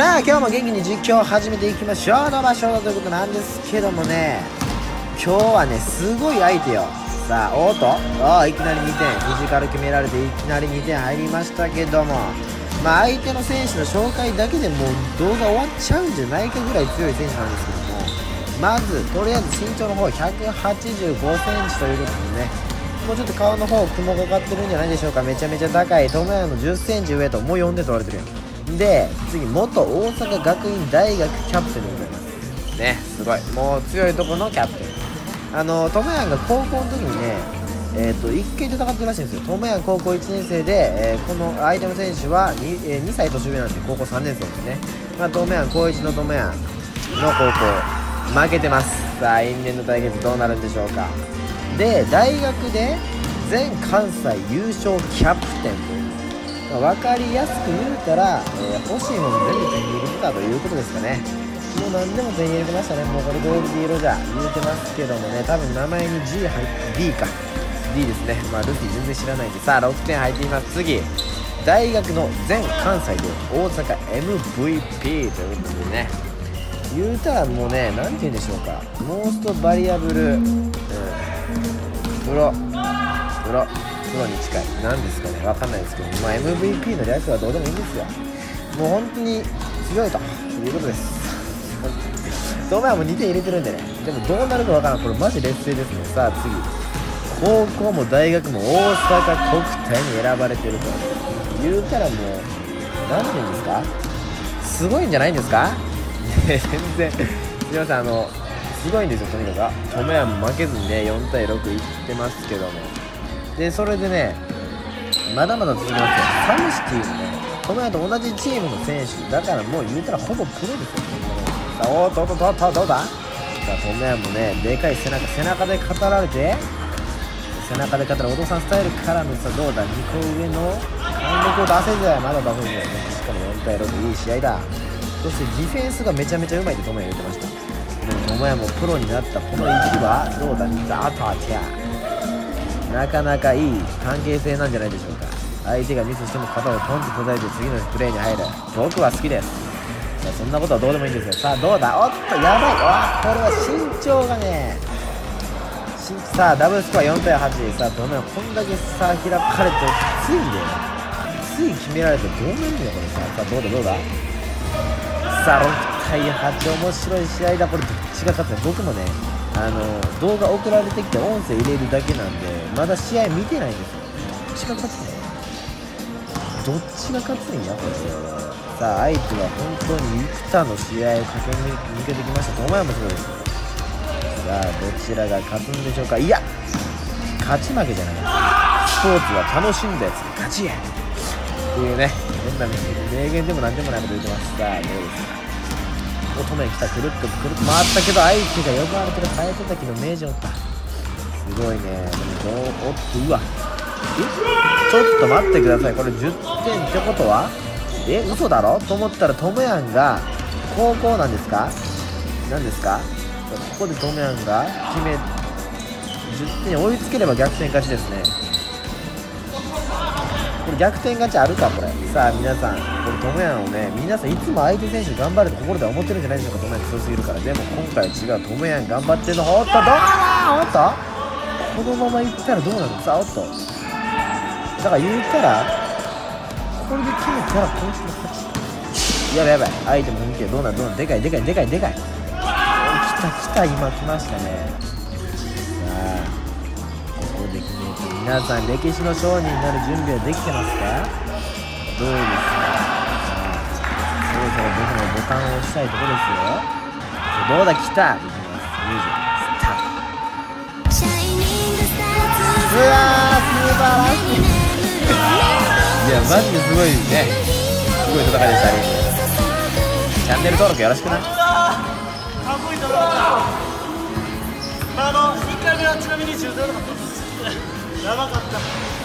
さあ今日も元気に実況を始めていきましょう。の場所ということなんですけどもね。今日はねすごい相手よ。さあおっと。あいきなり2点。フィジカル決められていきなり2点入りましたけども。まあ相手の選手の紹介だけでもう動画終わっちゃうんじゃないかぐらい強い選手なんですけども。まずとりあえず身長の方1 8 5センチということでね。もうちょっと顔の方雲がかってるんじゃないでしょうか。めちゃめちゃ高い。友也の1 0センチ上ともう4点取られてるやんで次元大阪学院大学キャプテンでございます。ねすごい。もう強いとこのキャプテン。あのトムヤンが高校の時にねえーと、1回戦ってるらしいんですよ、トムヤン高校1年生で、えー、この相手の選手は 2,、えー、2歳年上なんで高校3年生ですね、まあ、トムヤン高1のトムヤンの高校負けてます。さあ因縁の対決どうなるんでしょうか。で大学で全関西優勝キャプテンという、ま、分かりやすく言うたら、えー、欲しいもの全部手に入れてたということですかね。もう何でも手に入れてましたね。もうこれゴールディ色じゃ言うてますけどもね。多分名前に G 入って D か。D ですね。まあルフィ全然知らないんで。さあ6点入っています。次。大学の全関西で大阪 MVP ということでね。言うたらもうね何て言うんでしょうか。モーストバリアブル、うん、プロ。プロ。プロに近い。何ですかね。分かんないですけどまあ MVP の略はどうでもいいんですよ。もう本当に強いと。いうことです。ドメアもう2点入れてるんでね。でもどうなるかわからん。これマジ劣勢ですね。さあ次。高校も大学も大阪国体に選ばれてると。言うたらもう何て言うんですか？すごいんじゃないんですか？全然。すいません。あのすごいんですよとにかく。トメヤも負けずにね4対6いってますけども。でそれでねまだまだ続きますよ。サムシティのねトメヤと同じチームの選手だからもう言うたらほぼプロですよ。さあおっとっとっとっとどうだ？さあトムヤもねでかい背中背中で語られて背中で語るお父さんスタイルからのさどうだ？2個上の貫禄を出せずやまだ出せずやね。しかも4対6いい試合だ。そしてディフェンスがめちゃめちゃうまいってトムヤ言ってました。でもトムヤもプロになったこの1はどうだ？ザートアチャーなかなかいい関係性なんじゃないでしょうか。相手がミスしても肩をトンと叩いて次のプレーに入る。僕は好きです、そんなことはどうでもいいんですよ。さあどうだ？おっとやばい。わこれは身長がねさあダブルスコア4対8さあどうこんだけさ開かれてついんだよつい決められてどうなるんだよこれさ。さあどうだ？どうだ？さあ6対8面白い試合だ。これどっちが勝つの？僕もねあの動画送られてきて音声入れるだけなんでまだ試合見てないんですよ。どっちが勝つのどっちが勝つんやこれ。さあ相手は本当に幾多の試合を駆け抜けてきました。友也もすごいですさあどちらが勝つんでしょうか。いや勝ち負けじゃない。スポーツは楽しんだやつ。勝ちや。っていうね変な名言でも何でもないこと言ってます。さあどうですか？乙女来たくるっとくるっと回ったけど相手が呼ばれてる早手滝の名人おった。すごいね。でもどうおっとうわ。ちょっと待ってください。これ10点ってことは？え嘘だろ？と思ったらトムヤンが高校なんですか？何ですか？ここでトムヤンが決め10点追いつければ逆転勝ちですね。これ逆転勝ちあるかこれ。さあ皆さんこれトムヤンをね皆さんいつも相手選手頑張ると心では思ってるんじゃないでしょうか。トムヤン強すぎるから。でも今回は違うトムヤン頑張ってるの。おっとどうだおっと。このままいったらどうなの？さあおっと。だから言ったらこれで決めたらこいつの勝ち。やばいやばい。相手も見てどうなんどうなんでかいでかいでかいでかい。来た来た。今来ましたね。で決めて皆さん歴史の商人になる準備はできてますか？どうですか？そろそろ僕もボタンを押したいところですよ。どうだ来たいきますミュージックスタート。うわー素晴らしい。いやマジですごいね。すごい戦いでしたね。チャンネル登録よろしくな。かっこいいあの1回目はちなみに10ゼロだったやばかった